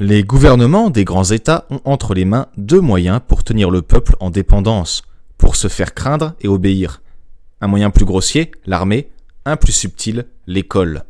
Les gouvernements des grands États ont entre les mains deux moyens pour tenir le peuple en dépendance, pour se faire craindre et obéir. Un moyen plus grossier, l'armée, un plus subtil, l'école.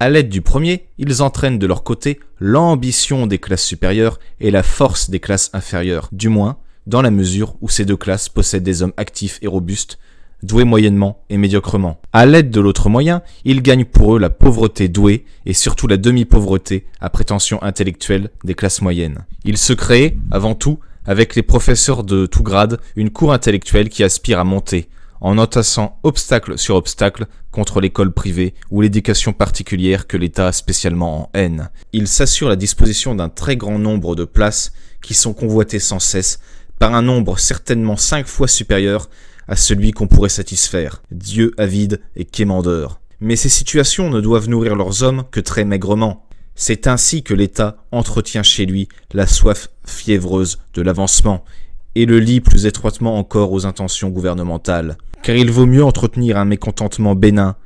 À l'aide du premier, ils entraînent de leur côté l'ambition des classes supérieures et la force des classes inférieures, du moins dans la mesure où ces deux classes possèdent des hommes actifs et robustes, doués moyennement et médiocrement. À l'aide de l'autre moyen, ils gagnent pour eux la pauvreté douée et surtout la demi-pauvreté à prétention intellectuelle des classes moyennes. Ils se créent, avant tout, avec les professeurs de tout grade, une cour intellectuelle qui aspire à monter, en entassant obstacle sur obstacle contre l'école privée ou l'éducation particulière que l'État a spécialement en haine. Ils s'assurent la disposition d'un très grand nombre de places qui sont convoitées sans cesse par un nombre certainement cinq fois supérieur à celui qu'on pourrait satisfaire, Dieu avide et quémandeur. Mais ces situations ne doivent nourrir leurs hommes que très maigrement. C'est ainsi que l'État entretient chez lui la soif fiévreuse de l'avancement et le lie plus étroitement encore aux intentions gouvernementales. Car il vaut mieux entretenir un mécontentement bénin,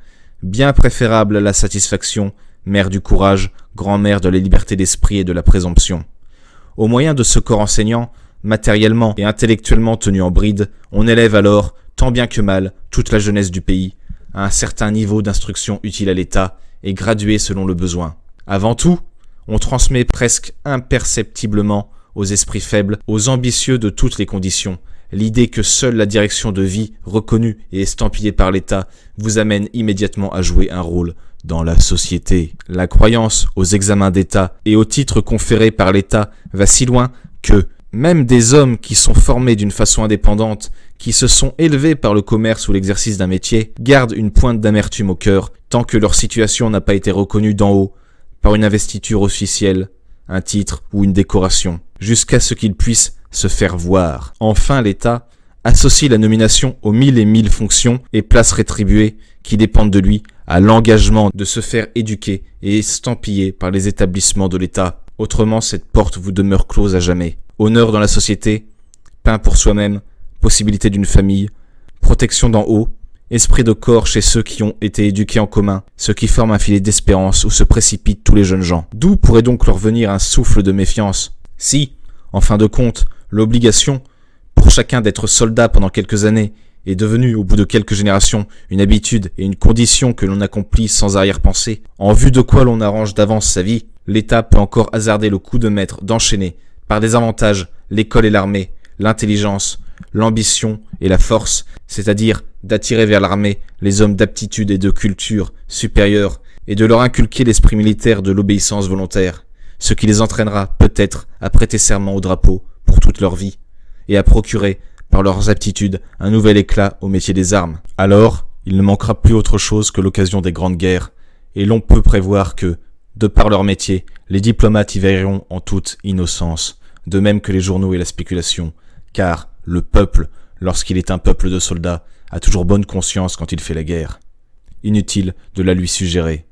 bien préférable à la satisfaction, mère du courage, grand-mère de la liberté d'esprit et de la présomption. Au moyen de ce corps enseignant, matériellement et intellectuellement tenu en bride, on élève alors, tant bien que mal, toute la jeunesse du pays, à un certain niveau d'instruction utile à l'État et gradué selon le besoin. Avant tout, on transmet presque imperceptiblement aux esprits faibles, aux ambitieux de toutes les conditions, l'idée que seule la direction de vie, reconnue et estampillée par l'État, vous amène immédiatement à jouer un rôle dans la société. La croyance aux examens d'État et aux titres conférés par l'État va si loin que, même des hommes qui sont formés d'une façon indépendante, qui se sont élevés par le commerce ou l'exercice d'un métier, gardent une pointe d'amertume au cœur tant que leur situation n'a pas été reconnue d'en haut par une investiture officielle, un titre ou une décoration, jusqu'à ce qu'ils puissent se faire voir. Enfin, l'État associe la nomination aux mille et mille fonctions et places rétribuées qui dépendent de lui à l'engagement de se faire éduquer et estampiller par les établissements de l'État. Autrement, cette porte vous demeure close à jamais honneur dans la société, pain pour soi-même, possibilité d'une famille, protection d'en haut, esprit de corps chez ceux qui ont été éduqués en commun, ceux qui forment un filet d'espérance où se précipitent tous les jeunes gens. D'où pourrait donc leur venir un souffle de méfiance Si, en fin de compte, l'obligation, pour chacun d'être soldat pendant quelques années, est devenue, au bout de quelques générations, une habitude et une condition que l'on accomplit sans arrière-pensée, en vue de quoi l'on arrange d'avance sa vie, l'État peut encore hasarder le coup de maître d'enchaîner par des avantages l'école et l'armée, l'intelligence, l'ambition et la force, c'est-à-dire d'attirer vers l'armée les hommes d'aptitude et de culture supérieure et de leur inculquer l'esprit militaire de l'obéissance volontaire, ce qui les entraînera peut-être à prêter serment au drapeau pour toute leur vie et à procurer, par leurs aptitudes, un nouvel éclat au métier des armes. Alors, il ne manquera plus autre chose que l'occasion des grandes guerres, et l'on peut prévoir que, de par leur métier, les diplomates y veilleront en toute innocence de même que les journaux et la spéculation, car le peuple, lorsqu'il est un peuple de soldats, a toujours bonne conscience quand il fait la guerre. Inutile de la lui suggérer.